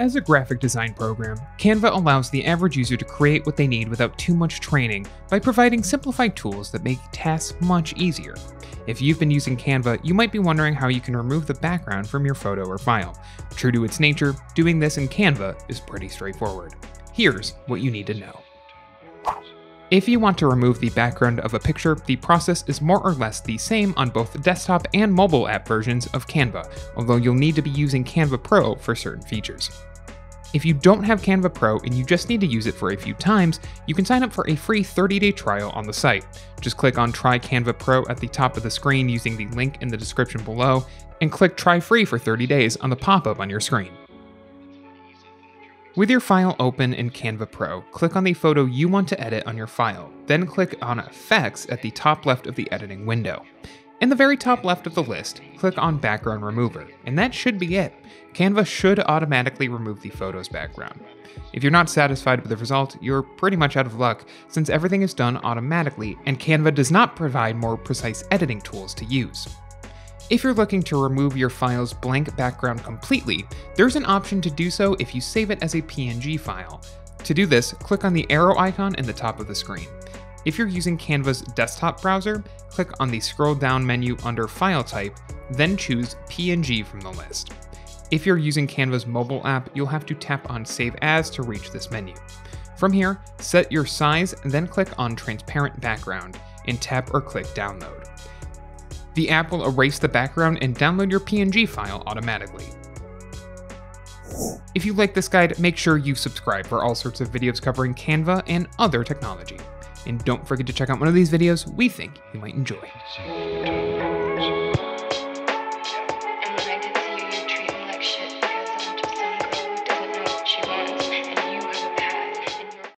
As a graphic design program, Canva allows the average user to create what they need without too much training by providing simplified tools that make tasks much easier. If you've been using Canva, you might be wondering how you can remove the background from your photo or file. True to its nature, doing this in Canva is pretty straightforward. Here's what you need to know. If you want to remove the background of a picture, the process is more or less the same on both desktop and mobile app versions of Canva, although you'll need to be using Canva Pro for certain features. If you don't have Canva Pro and you just need to use it for a few times, you can sign up for a free 30-day trial on the site. Just click on Try Canva Pro at the top of the screen using the link in the description below, and click Try Free for 30 days on the pop-up on your screen. With your file open in Canva Pro, click on the photo you want to edit on your file, then click on Effects at the top left of the editing window. In the very top left of the list, click on Background Remover, and that should be it. Canva should automatically remove the photo's background. If you're not satisfied with the result, you're pretty much out of luck, since everything is done automatically, and Canva does not provide more precise editing tools to use. If you're looking to remove your file's blank background completely, there's an option to do so if you save it as a PNG file. To do this, click on the arrow icon in the top of the screen. If you're using Canva's desktop browser, click on the scroll down menu under File Type, then choose PNG from the list. If you're using Canva's mobile app, you'll have to tap on Save As to reach this menu. From here, set your size, then click on Transparent Background, and tap or click Download. The app will erase the background and download your PNG file automatically. If you like this guide, make sure you subscribe for all sorts of videos covering Canva and other technology. And don't forget to check out one of these videos we think you might enjoy.